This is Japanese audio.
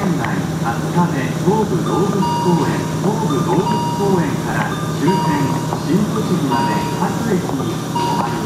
園内秋田部東武動物公園東武動物公園から終点新栃木まで各駅にお待ち